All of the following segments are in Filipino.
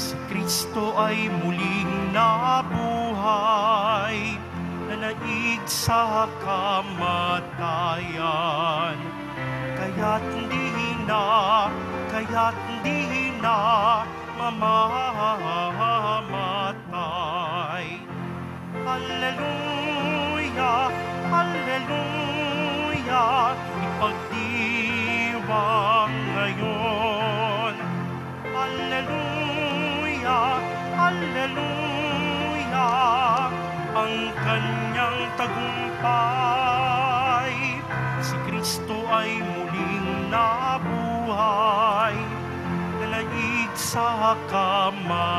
Si Kristo ay muling nabuhay, nanaig sa kamatayan. Kaya't hindi na, kaya't hindi na mamamatay. Hallelujah, Hallelujah, ipagdiwang Hallelujah, ang kanyang tagumpay. Si Kristo ay muling nabuhay, nalaig sa kamatayan.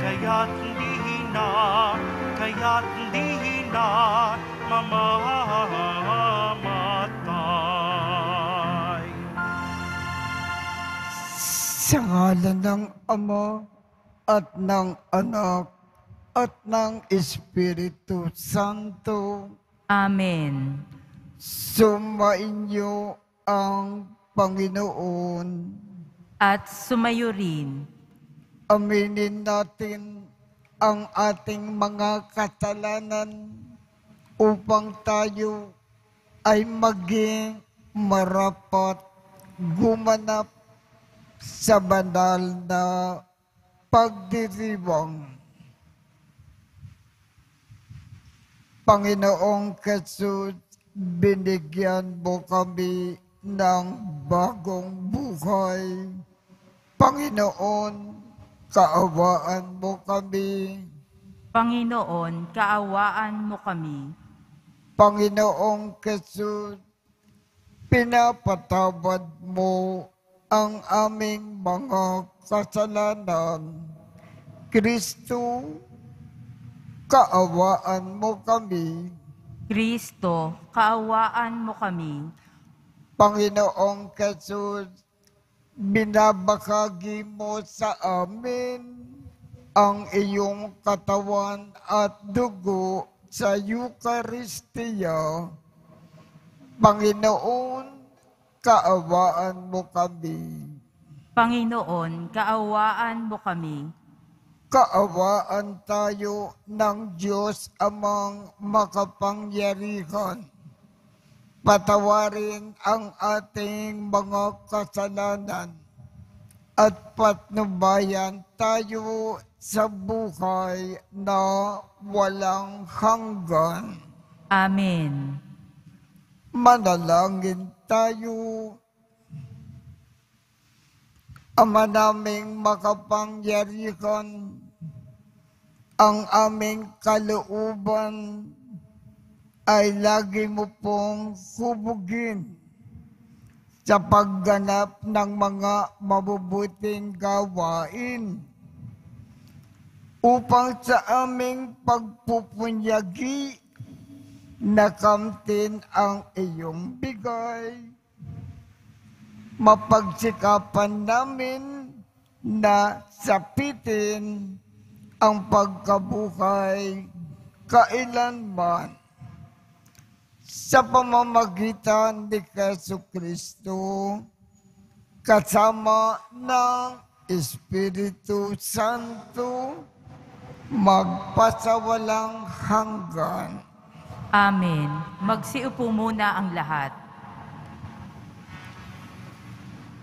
Kaya't hindi na, kaya't hindi na mamamatay. Sa ngalan ng Ama at ng Anak at ng Espiritu Santo, Amen. sumainyo ang Panginoon. At sumayo rin. Aminin natin ang ating mga kasalanan upang tayo ay maging marapat gumanap sa banal na pagdiriwang. Panginoong Jesus, binigyan mo kami ng bagong buhay. Panginoon, kaawaan mo kami. Panginoon, kaawaan mo kami. Panginoong Jesus, pinapatawad mo ang aming mga kasalanan. Kristo, kaawaan mo kami. Kristo, kaawaan mo kami. Panginoong Jesus, binabakagi mo sa amin ang iyong katawan at dugo sa Eukaristiya. Panginoon, kaawaan mo kami. Panginoon, kaawaan mo kami. Kaawaan tayo ng Diyos amang makapangyarihan. Patawarin ang ating mga kasalanan at patnubayan tayo sa buhay na walang hanggan. Amen. Manalangin tayo. Ama naming makapangyarihan, ang aming kalooban ay lagi mo pong hubugin sa pagganap ng mga mabubuting gawain upang sa aming pagpupunyagi nakamtin ang iyong bigay. Mapagsikapan namin na sapitin ang pagkabuhay kailanman sa pamamagitan ni Yesu Kristo kasama ng Espiritu Santo magpasawalang hanggan. Amen. Magsiupo muna ang lahat.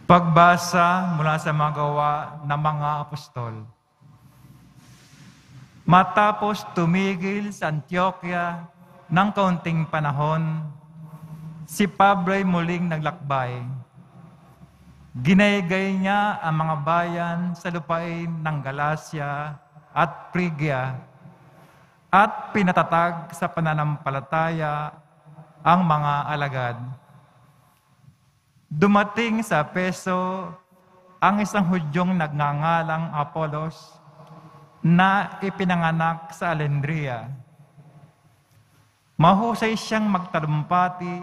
Pagbasa mula sa mga gawa ng mga apostol. Matapos tumigil sa Antioquia ng kaunting panahon, si Pablo ay muling naglakbay. Ginaygay niya ang mga bayan sa lupain ng Galacia at Phrygia at pinatatag sa pananampalataya ang mga alagad. Dumating sa Peso ang isang Hudyong nagngangalang Apolos na ipinanganak sa Alendria. Mahusay siyang magtalumpati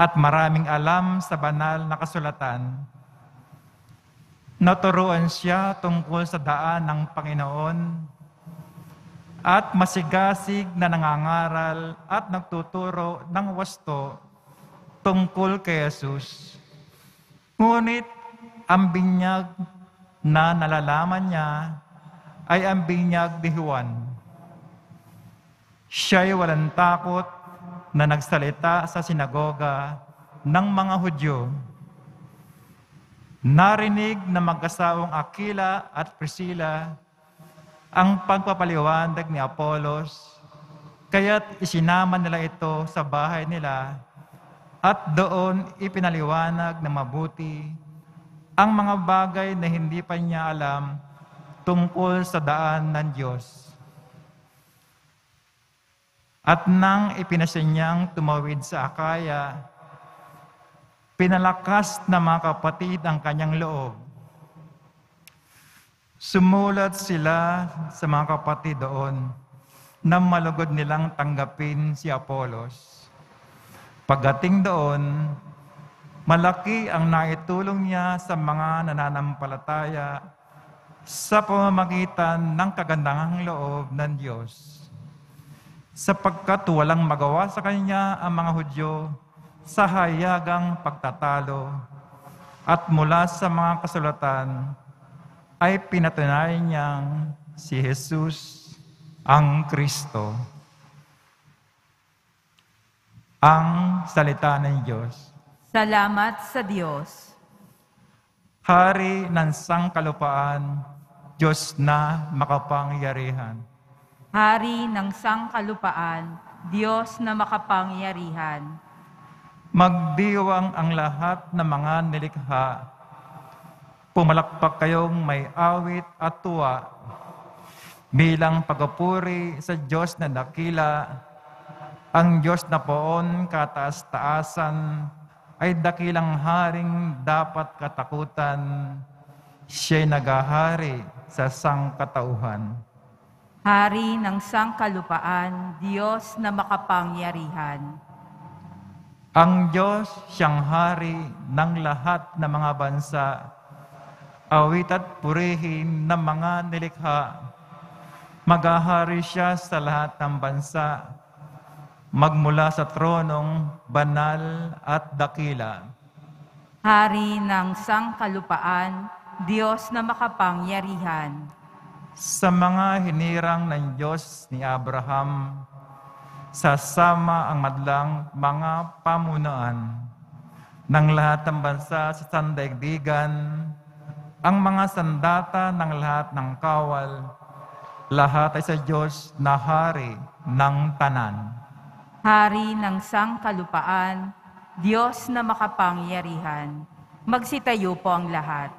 at maraming alam sa banal na kasulatan. Naturuan siya tungkol sa daan ng Panginoon at masigasig na nangangaral at nagtuturo ng wasto tungkol kay Jesus. Ngunit ang binyag na nalalaman niya ay ang binyag ni Juan. Siya'y walang takot na nagsalita sa sinagoga ng mga Hudyo. Narinig na mag-asawang Aquila at Priscilla ang pagpapaliwanag ni Apolos, kaya't isinama nila ito sa bahay nila at doon ipinaliwanag na mabuti ang mga bagay na hindi pa niya alam tungkol sa daan ng Diyos. At nang ipinasya niyang tumawid sa Akaya, pinalakas ng mga kapatid ang kanyang loob. Sumulat sila sa mga kapatid doon na malugod nilang tanggapin si Apolos. Pagdating doon, malaki ang naitulong niya sa mga nananampalataya sa pamamagitan ng kagandahang loob ng Diyos. Sapagkat walang magawa sa kanya ang mga Hudyo sa hayagang pagtatalo at mula sa mga kasulatan ay pinatunayan niyang si Jesus ang Kristo. Ang salita ng Diyos. Salamat sa Diyos. Hari ng sangkalupaan, Diyos na makapangyarihan. Hari ng sangkalupaan, Diyos na makapangyarihan. Magdiwang ang lahat ng mga nilikha. Pumalakpak kayong may awit at tuwa bilang pagpupuri sa Diyos na dakila, ang Diyos na poon kataas-taasan ay dakilang haring dapat katakutan. Siya'y nagahari sa sangkatauhan. Hari ng sangkalupaan, Diyos na makapangyarihan. Ang Diyos siyang hari ng lahat ng mga bansa. Awit at purihin ng mga nilikha. Magahari siya sa lahat ng bansa. Magmula sa tronong banal at dakila. Hari ng sangkalupaan, Diyos na makapangyarihan. Sa mga hinirang ng Diyos ni Abraham, sasama ang madlang mga pamunuan ng lahat ng bansa sa sandaigdigan, ang mga sandata ng lahat ng kawal, lahat ay sa Diyos na hari ng tanan. Hari ng sangkalupaan, Diyos na makapangyarihan. Magsitayo po ang lahat.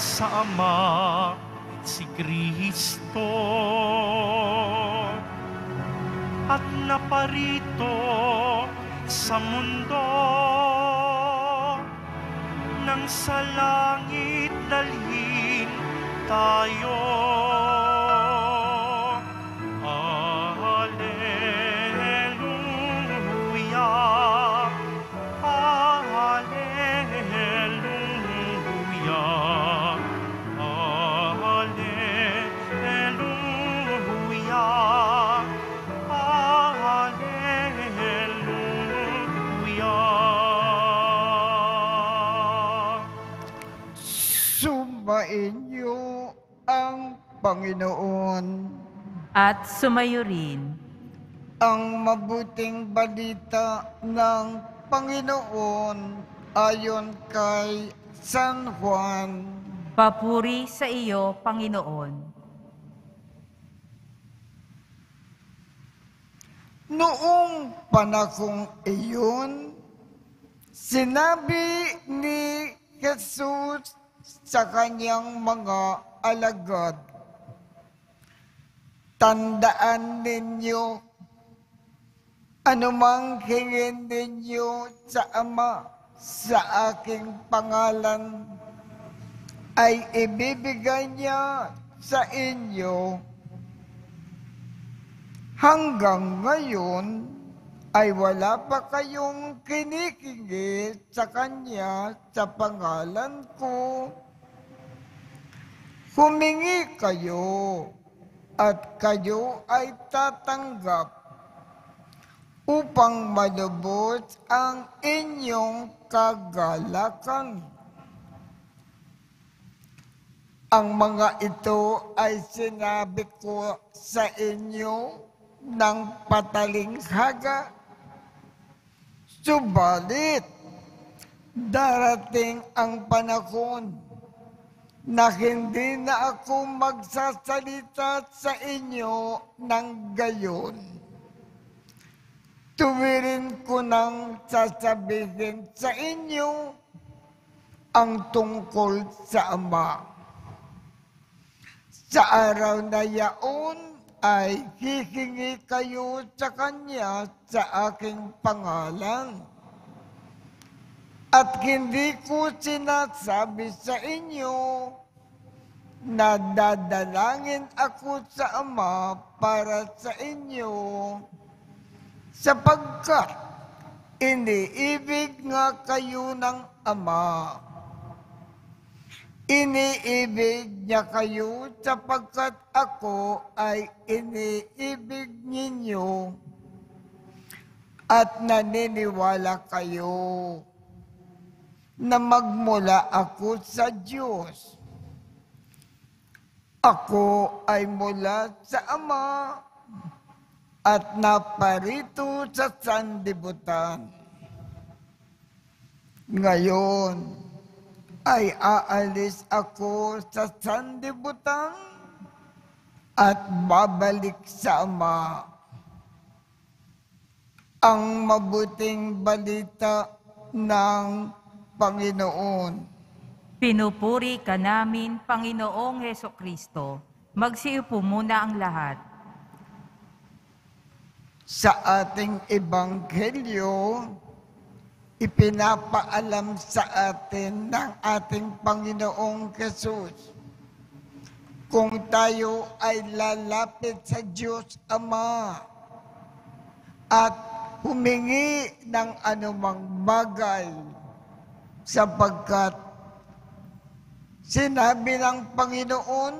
Sa Ama, si Kristo at naparito sa mundo nang sa langit dalhin tayo. Niyo ang Panginoon. At sumayo rin. Ang mabuting balita ng Panginoon ayon kay San Juan. Papuri sa iyo, Panginoon. Noong panakong iyon, sinabi ni Jesus sa kanyang mga alagad, Tandaan ninyo, Anumang hingin ninyo sa Ama sa aking pangalan ay ibibigay niya sa inyo. Hanggang ngayon ay wala pa kayong kinikingit sa Kanya sa pangalan ko. Humingi kayo at kayo ay tatanggap upang malubos ang inyong kagalakan. Ang mga ito ay sinabi ko sa inyo ng patalinghaga. Subalit, darating ang panahon na hindi na ako magsasalita sa inyo ng gayon. Tuwirin ko nang sasabihin sa inyo ang tungkol sa Ama. Sa araw na yaon ay hihingi kayo sa Kanya sa aking pangalan. At hindi ko sinasabi sa inyo na dadalangin ako sa Ama para sa inyo sapagkat iniibig nga kayo ng Ama. Iniibig niya kayo sapagkat ako ay iniibig ninyo at naniniwala kayo na magmula ako sa Diyos. Ako ay mula sa Ama at naparito sa sandibutan. Ngayon ay aalis ako sa sandibutan at babalik sa Ama. Ang mabuting balita ng Panginoon. Pinupuri ka namin, Panginoong Heso Kristo. Magsiupo muna ang lahat. Sa ating Ebanghelyo, ipinapaalam sa atin ng ating Panginoong Jesus. Kung tayo ay lalapit sa Diyos Ama at humingi ng anumang bagay sapagkat sinabi ng Panginoon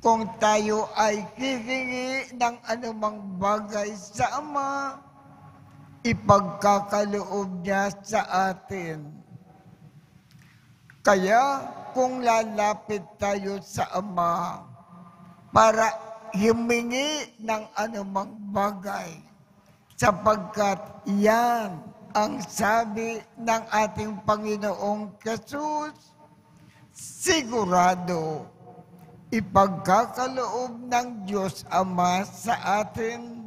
kung tayo ay hihingi ng anumang bagay sa Ama, ipagkakaloob niya sa atin. Kaya kung lalapit tayo sa Ama para humingi ng anumang bagay, sapagkat yan ang sabi ng ating Panginoong Jesus, sigurado ipagkakaloob ng Diyos Ama sa atin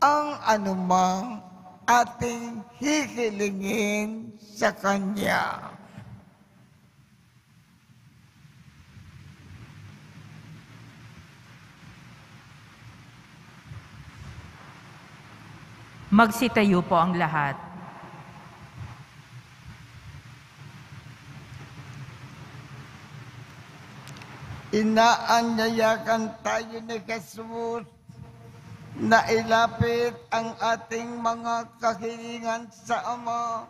ang anumang ating hihilingin sa Kanya. Magsitayo po ang lahat. Inaanyayakan tayo ni Jesus na ilapit ang ating mga kahilingan sa Ama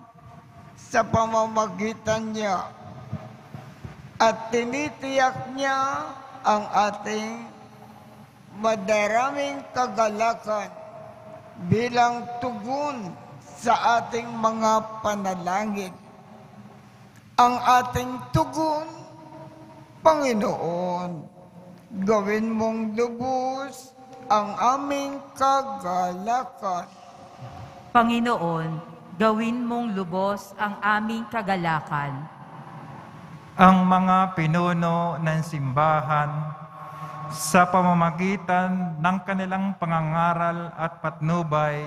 sa pamamagitan niya. At tinitiyak niya ang ating madaraming kagalakan bilang tugon sa ating mga panalangin. Ang ating tugon, Panginoon, gawin mong lubos ang aming kagalakan. Panginoon, gawin mong lubos ang aming kagalakan. Ang mga pinuno ng simbahan sa pamamagitan ng kanilang pangangaral at patnubay,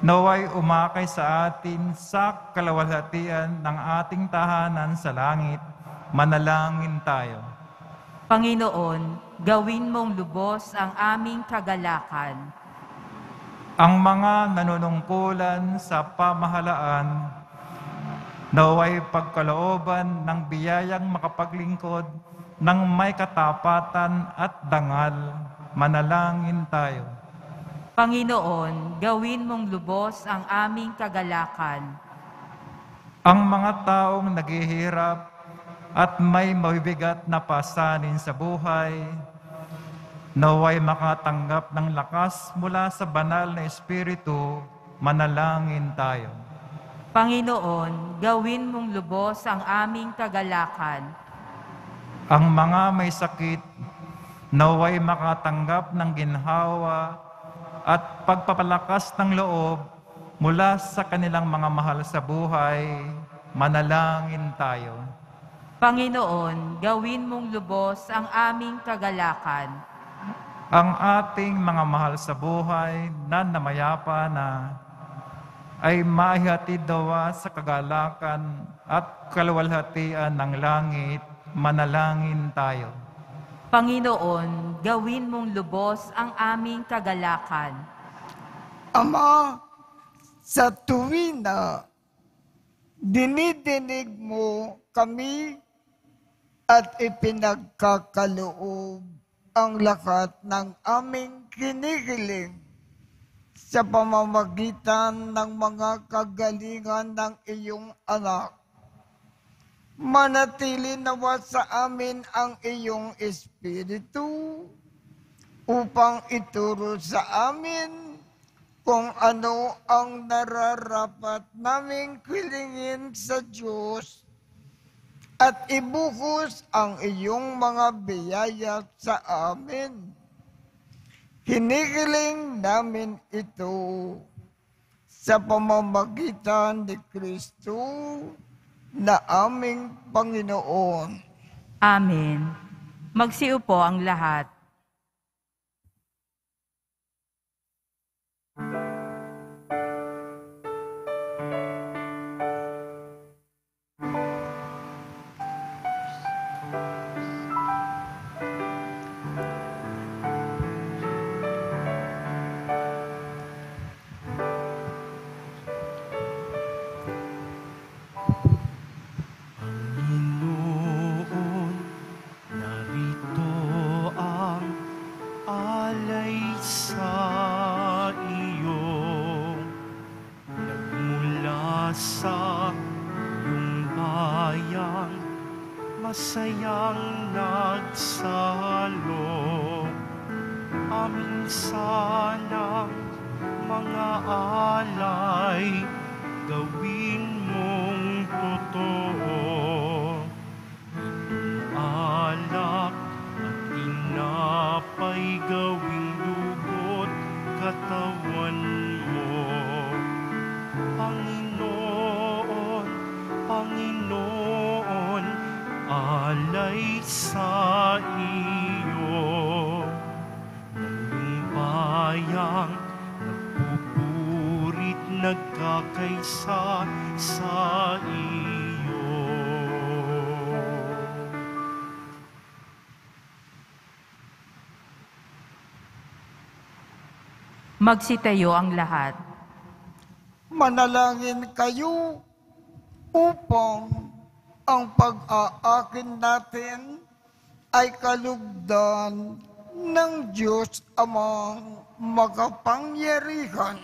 naway umakay sa atin sa kalawalhatian ng ating tahanan sa langit, manalangin tayo. Panginoon, gawin mong lubos ang aming kagalakan. ang mga nanunungkulan sa pamahalaan naway pagkalooban ng biyayang makapaglingkod ng may katapatan at dangal, manalangin tayo. Panginoon, gawin mong lubos ang aming kagalakan. Ang mga taong naghihirap at may mabibigat na pasanin sa buhay, naway makatanggap ng lakas mula sa banal na Espiritu, manalangin tayo. Panginoon, gawin mong lubos ang aming kagalakan. Ang mga may sakit, naway makatanggap ng ginhawa at pagpapalakas ng loob mula sa kanilang mga mahal sa buhay, manalangin tayo. Panginoon, gawin mong lubos ang aming kagalakan. Ang ating mga mahal sa buhay na namayapa na ay maihatid dawa sa kagalakan at kaluwalhatian ng langit, manalangin tayo. Panginoon, gawin mong lubos ang aming kagalakan. Ama, sa tuwina, dinidinig mo kami at ipinagkakaloob ang lakat ng aming kinikiling sa pamamagitan ng mga kagalingan ng iyong anak. Manatili nawa sa amin ang iyong Espiritu upang ituro sa amin kung ano ang nararapat naming kilingin sa Diyos at ibuhos ang iyong mga biyaya sa amin. Hinihiling namin ito sa pamamagitan ni Kristo na aming Panginoon. Amen. Magsiupo ang lahat. Magsitayo ang lahat. Manalangin kayo upang ang pag-aakin natin ay kalugdan ng Diyos amang makapangyarihan.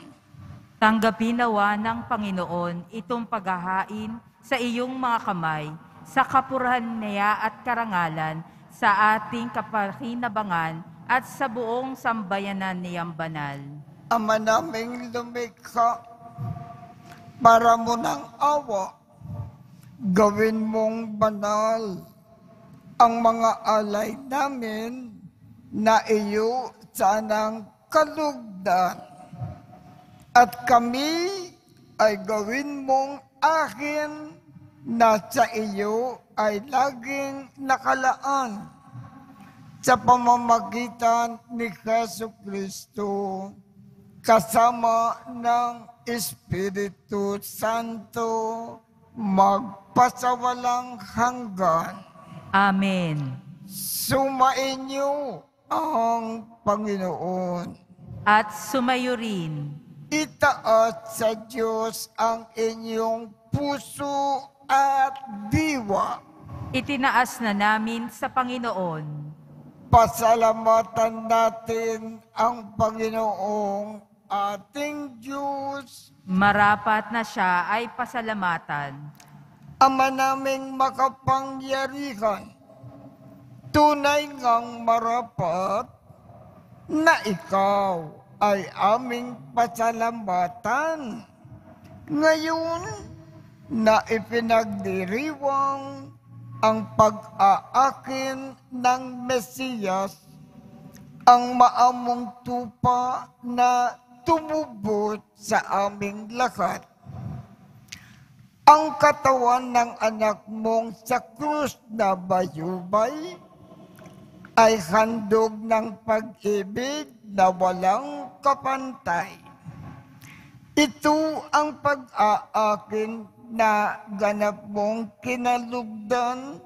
Tanggapin nawa ng Panginoon itong paghahain sa iyong mga kamay sa kapurahan niya at karangalan sa ating kapakinabangan at sa buong sambayanan niyang banal. Ama naming lumikha, para mo ng awa, gawin mong banal. Ang mga alay namin na iyo sanang kalugdan. At kami ay gawin mong akin na sa iyo ay laging nakalaan. Sa pamamagitan ni Yesu Kristo kasama ng Espiritu Santo magpasawalang hanggan. Amen. Sumainyo ang Panginoon. At sumayo rin itaas sa Diyos ang inyong puso at diwa. Itinaas na namin sa Panginoon. Pasalamatan natin ang Panginoong ating Diyos, Marapat na siya ay pasalamatan. Ama naming makapangyarihan. Tunay ngang marapat na ikaw ay aming pasalamatan. Ngayon na ipinagdiriwang ang pag-aakin ng Mesiyas, ang maamong tupa na tumubot sa aming lahat. Ang katawan ng anak mong sa krus na bayubay ay handog ng pag-ibig na walang kapantay. Ito ang pag-aakin na ganap mong kinalugdan.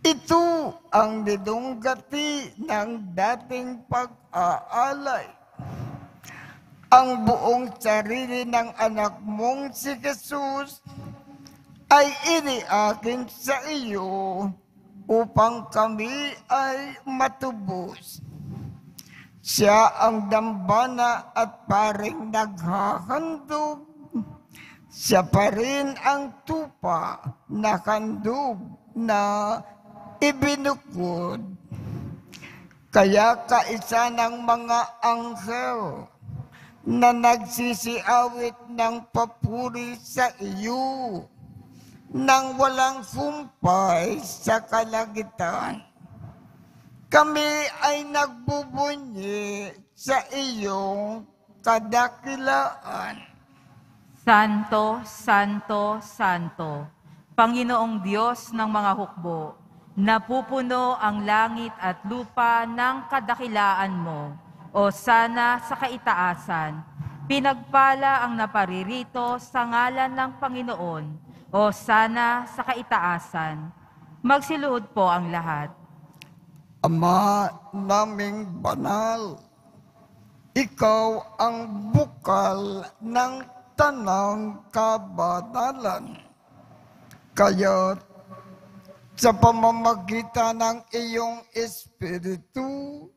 Ito ang nidunggati ng dating pag-aalay. Ang buong sarili ng anak mong si Jesus ay iniakin sa iyo upang kami ay matubos. Siya ang dambana at paring naghahandog. Siya pa rin ang tupa na kandog na ibinukod. Kaya kaisa ng mga anghel na nagsisiawit ng papuri sa iyo nang walang humpay sa kalagitan. Kami ay nagbubunyi sa iyong kadakilaan. Santo, Santo, Santo, Panginoong Diyos ng mga hukbo, napupuno ang langit at lupa ng kadakilaan mo, o sana sa kaitaasan. Pinagpala ang naparirito sa ngalan ng Panginoon, o sana sa kaitaasan. Magsiluhod po ang lahat. Ama naming banal, ikaw ang bukal ng tanang kabanalan. Kaya sa pamamagitan ng iyong Espiritu,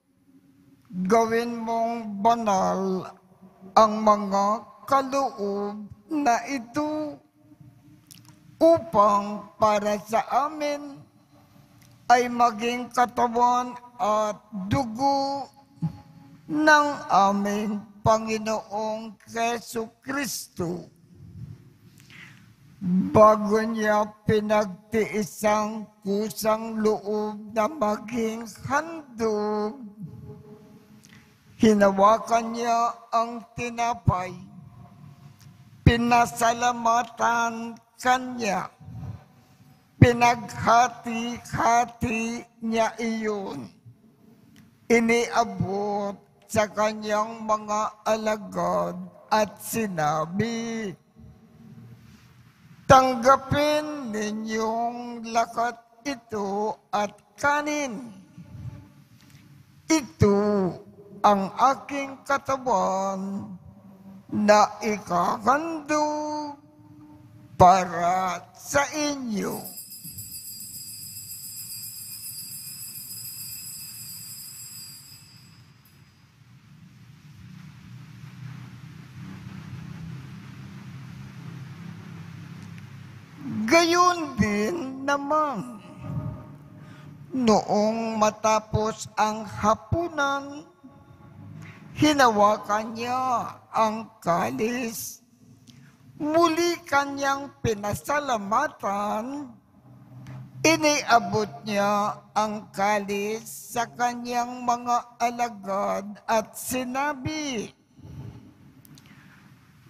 gawin mong banal ang mga kaloob na ito upang para sa amin ay maging katawan at dugo ng aming Panginoong Keso Kristo. Bago niya pinagtiis ang kusang loob na maging handog, hinawakan niya ang tinapay, pinasalamatan kanya, pinaghati-hati niya iyon, iniabot sa kanyang mga alagad at sinabi, Tanggapin ninyong lakat ito at kanin. Ito ang aking katawan na ikakandog para sa inyo. Gayon din naman, noong matapos ang hapunan, hinawakan niya ang kalis. Muli kanyang pinasalamatan, iniabot niya ang kalis sa kanyang mga alagad at sinabi,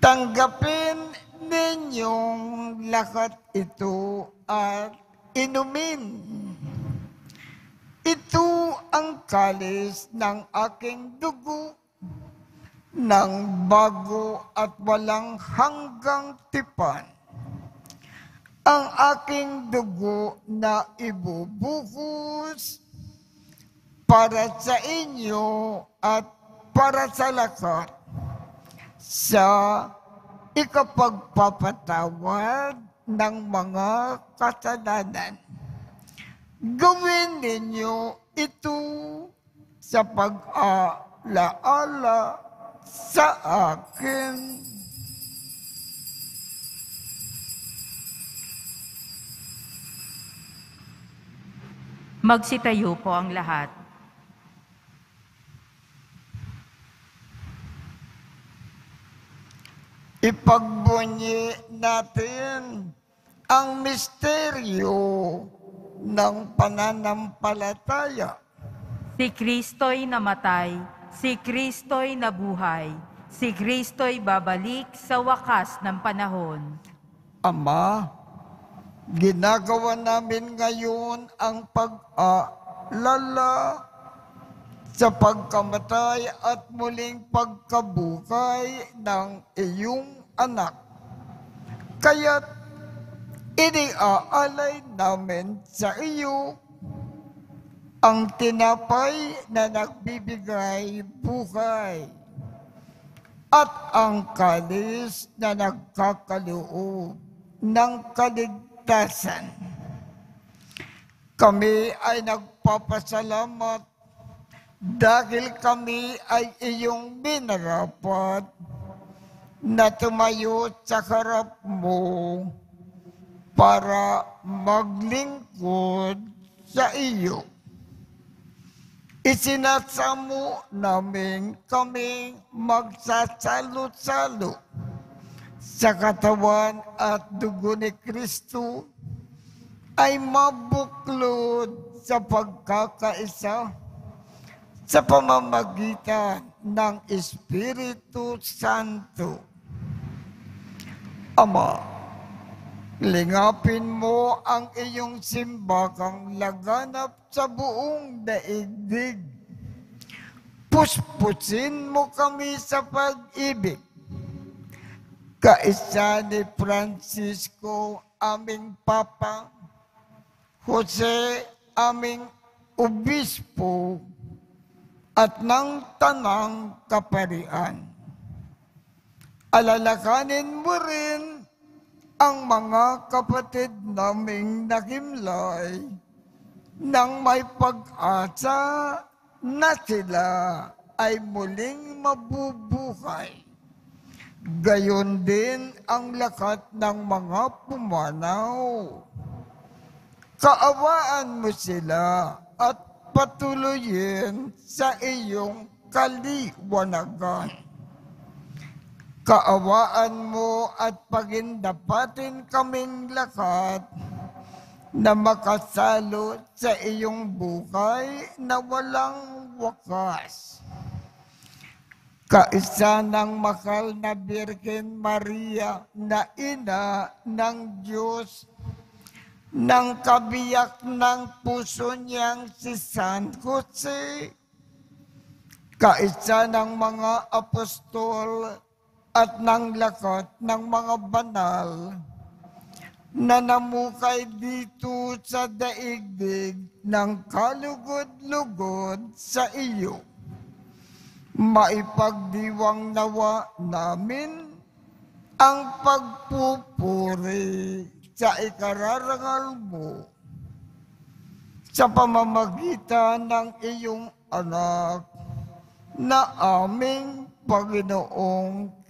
Tanggapin ninyong lahat ito at inumin. Ito ang kalis ng aking dugo ng bago at walang hanggang tipan. Ang aking dugo na ibubuhos para sa inyo at para sa lakat sa ikapagpapatawad ng mga kasalanan. Gawin ninyo ito sa pag-alaala sa akin. Magsitayo po ang lahat. Ipagbunyi natin ang misteryo ng pananampalataya. Si Kristo'y namatay, si Kristo'y nabuhay, si Kristo'y babalik sa wakas ng panahon. Ama, ginagawa namin ngayon ang pag-aalala sa pagkamatay at muling pagkabuhay ng iyong anak. Kaya't iniaalay namin sa iyo ang tinapay na nagbibigay buhay at ang kalis na nagkakaloob ng kaligtasan. Kami ay nagpapasalamat dahil kami ay iyong minarapat na tumayo sa harap mo para maglingkod sa iyo. Isinasamo namin kami magsasalo-salo sa katawan at dugo ni Kristo ay mabuklod sa pagkakaisa sa pamamagitan ng Espiritu Santo. Ama, lingapin mo ang iyong simbakang laganap sa buong daigdig. Puspusin mo kami sa pag-ibig. Kaisa ni Francisco, aming Papa, Jose, aming Obispo, at ng Tanang Kaparian. Alalakanin mo rin ang mga kapatid naming nakimlay nang may pag-asa na sila ay muling mabubuhay. Gayon din ang lakat ng mga pumanaw. Kaawaan mo sila at patuloyin sa iyong kaliwanagan. Kaawaan mo at pagindapatin kaming lakat na makasalo sa iyong buhay na walang wakas. Kaisa ng makal na Birhen Maria na ina ng Diyos ng kabiyak ng puso niyang si San Jose, kaisa ng mga apostol at ng lakat ng mga banal na namukay dito sa daigdig ng kalugod-lugod sa iyo. Maipagdiwang nawa namin ang pagpupuri sa ikararangal mo sa pamamagitan ng iyong anak na aming Panginoong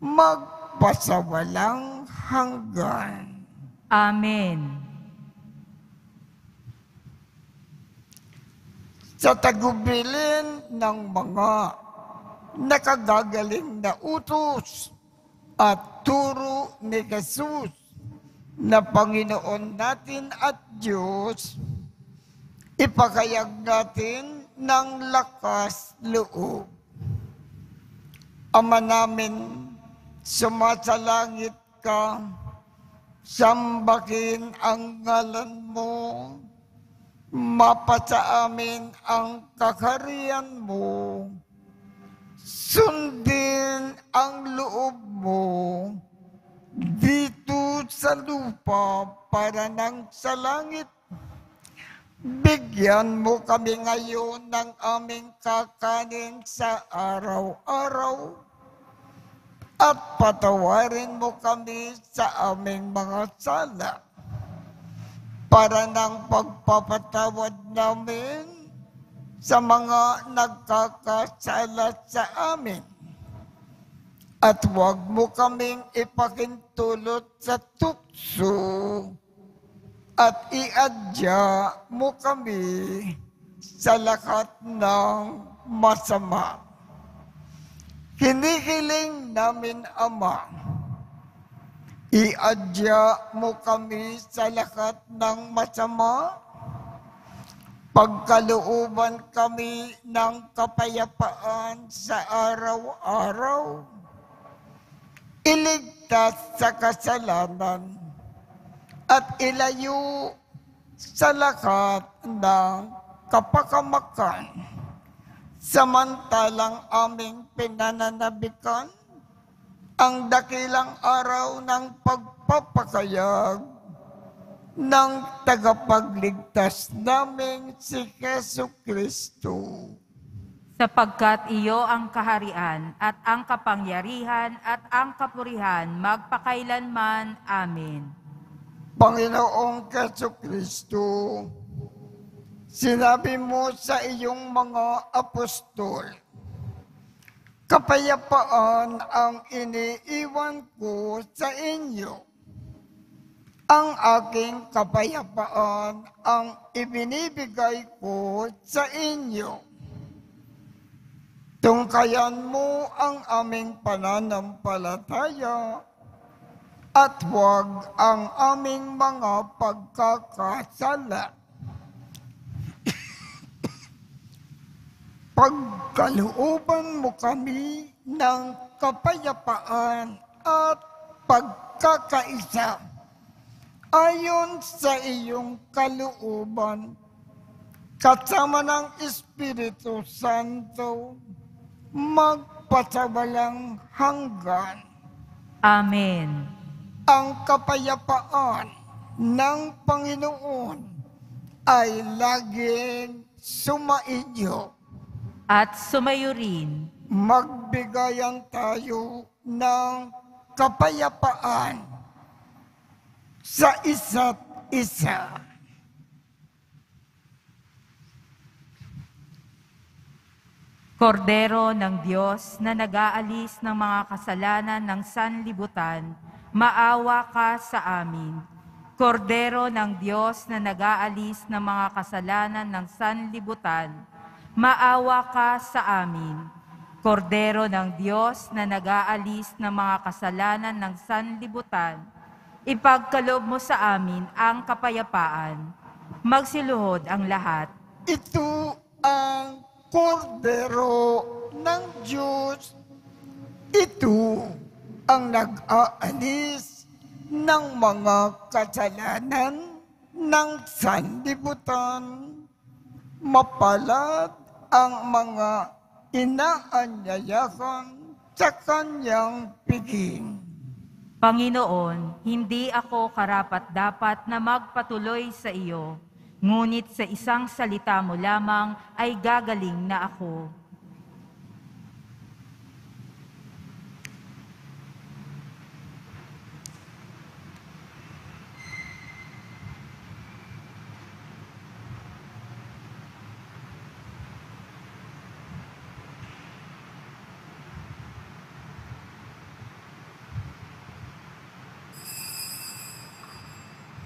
magpasawalang hanggan. Amen. Sa tagubilin ng mga nakagagaling na utos at turo ni Jesus na Panginoon natin at Diyos, ipakayag natin ng lakas loob. Ama namin, sumasalangit ka, sambakin ang ngalan mo, mapasa amin ang kakarian mo, sundin ang loob mo, dito sa lupa para nang sa langit. Bigyan mo kami ngayon ng aming kakanin sa araw-araw at patawarin mo kami sa aming mga sala para ng pagpapatawad namin sa mga nagkakasala sa amin. At huwag mo kaming ipakintulot sa tukso at iadya mo kami sa lakat ng masama. Hinihiling namin, Ama, iadya mo kami sa lakat ng masama, pagkalooban kami ng kapayapaan sa araw-araw, iligtas sa kasalanan, at ilayo sa lakat ng kapakamakan. Samantalang aming pinananabikan ang dakilang araw ng pagpapakayag ng tagapagligtas naming si Keso Kristo. Sapagkat iyo ang kaharian at ang kapangyarihan at ang kapurihan magpakailanman. Amen. Panginoong Keso Kristo, sinabi mo sa iyong mga apostol, Kapayapaan ang iniiwan ko sa inyo. Ang aking kapayapaan ang ibinibigay ko sa inyo. Tungkayan mo ang aming pananampalataya at huwag ang aming mga pagkakasala. Pagkalooban mo kami ng kapayapaan at pagkakaisa ayon sa iyong kalooban kasama ng Espiritu Santo magpasawalang hanggan Amen. ang kapayapaan ng Panginoon ay laging sumainyo. At sumayo rin Magbigayan tayo ng kapayapaan sa isa't isa. Kordero ng Diyos na nag-aalis ng mga kasalanan ng sanlibutan, maawa ka sa amin. Kordero ng Diyos na nag-aalis ng mga kasalanan ng sanlibutan, maawa ka sa amin. Kordero ng Diyos na nag-aalis ng mga kasalanan ng sanlibutan, ipagkaloob mo sa amin ang kapayapaan. Magsiluhod ang lahat. Ito ang kordero ng Diyos. Ito ang nag-aalis ng mga kasalanan ng sanlibutan. Mapalad ang mga inaanyayahan sa kanyang piging. Panginoon, hindi ako karapat-dapat na magpatuloy sa iyo, ngunit sa isang salita mo lamang ay gagaling na ako.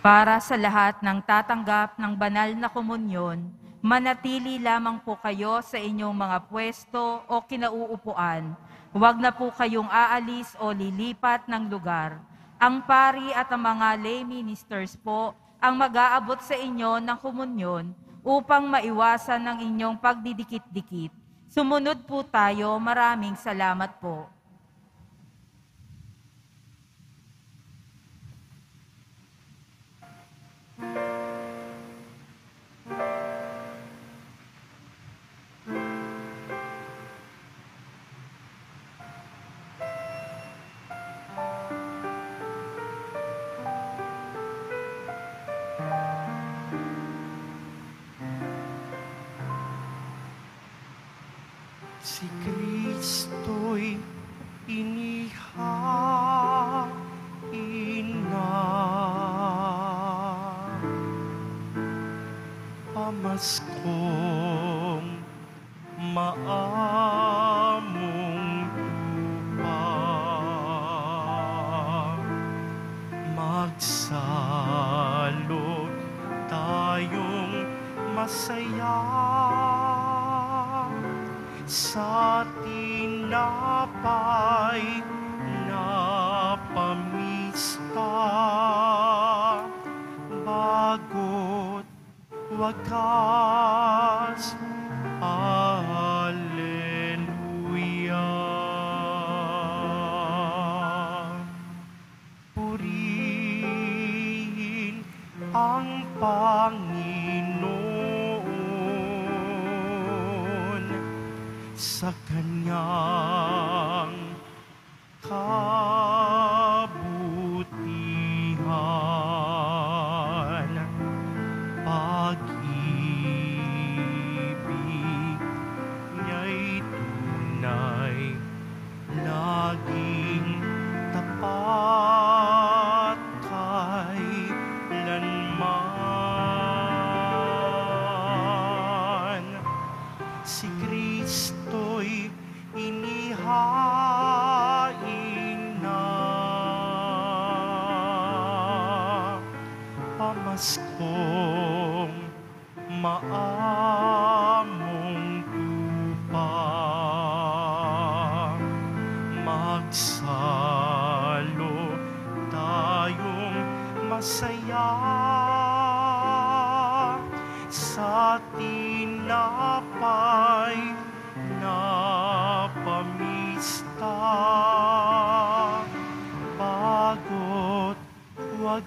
Para sa lahat ng tatanggap ng banal na komunyon, manatili lamang po kayo sa inyong mga pwesto o kinauupuan. Huwag na po kayong aalis o lilipat ng lugar. Ang pari at ang mga lay ministers po ang mag-aabot sa inyo ng komunyon upang maiwasan ng inyong pagdidikit-dikit. Sumunod po tayo. Maraming salamat po. Si Kristo'y Pamaskong maamong lupa. Magsalo tayong masaya sa tinapay wakas Alleluia Purihin ang Panginoon sa kanyang kabutihan.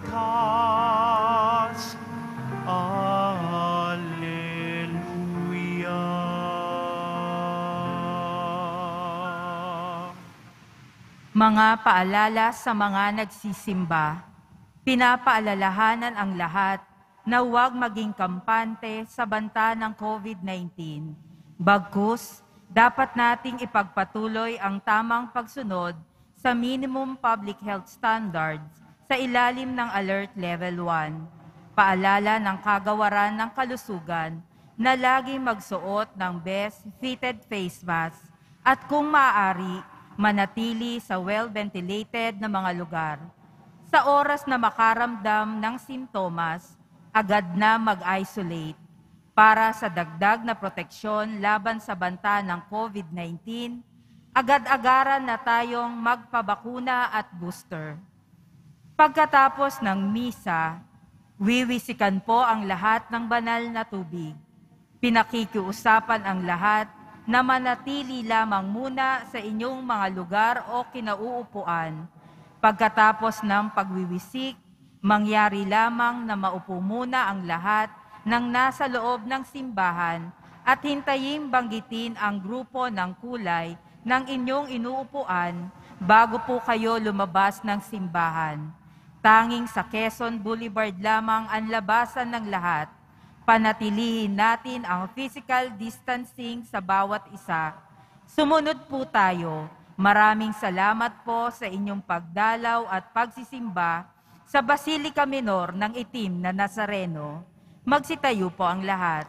Wagas Alleluia. Mga paalala sa mga nagsisimba, pinapaalalahanan ang lahat na huwag maging kampante sa banta ng COVID-19. Bagkus, dapat nating ipagpatuloy ang tamang pagsunod sa minimum public health standards sa ilalim ng Alert Level 1. Paalala ng kagawaran ng kalusugan na laging magsuot ng best fitted face mask at kung maaari, manatili sa well-ventilated na mga lugar. Sa oras na makaramdam ng simptomas, agad na mag-isolate para sa dagdag na proteksyon laban sa banta ng COVID-19, agad-agaran na tayong magpabakuna at booster. Pagkatapos ng misa, wiwisikan po ang lahat ng banal na tubig. Pinakikiusapan ang lahat na manatili lamang muna sa inyong mga lugar o kinauupuan. Pagkatapos ng pagwiwisik, mangyari lamang na maupo muna ang lahat ng nasa loob ng simbahan at hintayin banggitin ang grupo ng kulay ng inyong inuupuan bago po kayo lumabas ng simbahan. Tanging sa Quezon Boulevard lamang ang labasan ng lahat. Panatilihin natin ang physical distancing sa bawat isa. Sumunod po tayo. Maraming salamat po sa inyong pagdalaw at pagsisimba sa Basilica Minor ng Itim na Nazareno. Magsitayo po ang lahat.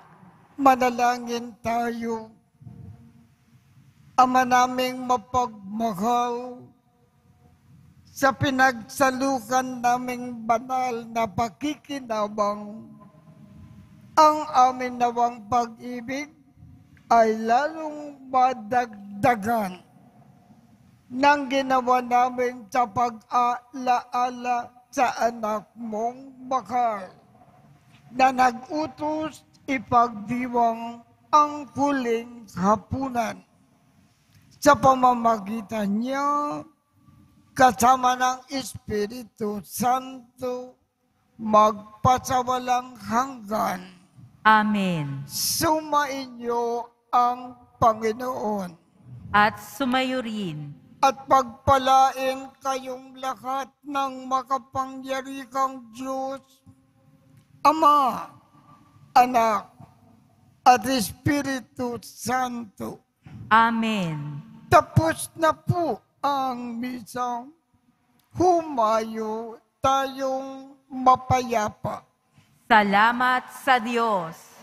Manalangin tayo. Ama naming mapagmahal, sa pinagsalukan naming banal na pakikinabang, ang amin nawang pag-ibig ay lalong madagdagan ng ginawa namin sa pag-alaala sa anak mong bakal na nag-utos ipagdiwang ang huling hapunan. Sa pamamagitan niya, kasama ng Espiritu Santo, magpasawalang hanggan. Amen. Sumainyo ang Panginoon At sumayo rin at pagpalain kayong lahat ng makapangyarikang Diyos, Ama, Anak, at Espiritu Santo. Amen. Tapos na po ang misa. Humayo tayong mapayapa. Salamat sa Diyos.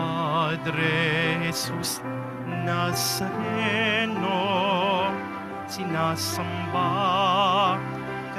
Padre Jesus Nazareno, sinasamba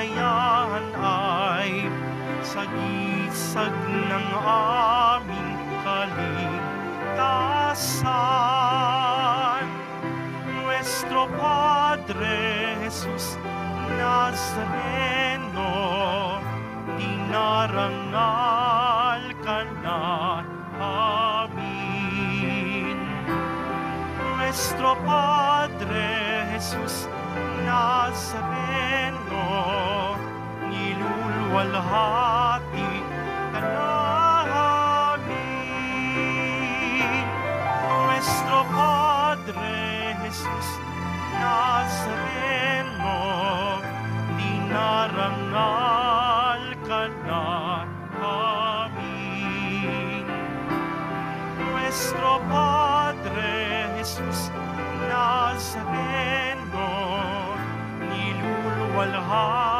Hinamatayan ay sagisag ng aming kaligtasan. Nuestro Padre Jesus Nazareno, dinarangal ka na amin. Nuestro Padre Jesus Nazareno, niluluwalhati ka namin. Nuestro Padre Jesus Nazareno, dinarangal one heart.